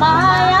माया